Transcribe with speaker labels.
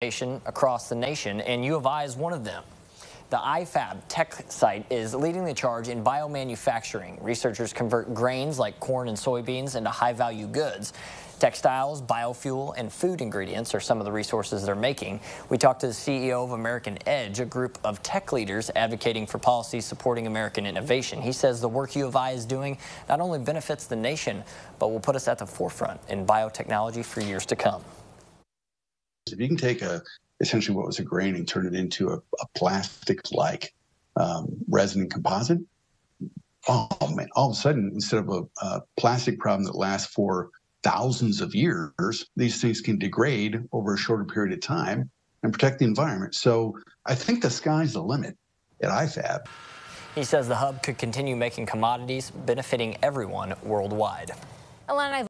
Speaker 1: across the nation, and U of I is one of them. The IFAB tech site is leading the charge in biomanufacturing. Researchers convert grains like corn and soybeans into high-value goods. Textiles, biofuel, and food ingredients are some of the resources they're making. We talked to the CEO of American Edge, a group of tech leaders advocating for policies supporting American innovation. He says the work U of I is doing not only benefits the nation, but will put us at the forefront in biotechnology for years to come.
Speaker 2: If you can take a essentially what was a grain and turn it into a, a plastic-like um, resin and composite, oh man! All of a sudden, instead of a, a plastic problem that lasts for thousands of years, these things can degrade over a shorter period of time and protect the environment. So I think the sky's the limit at IFAB.
Speaker 1: He says the hub could continue making commodities benefiting everyone worldwide. Alana,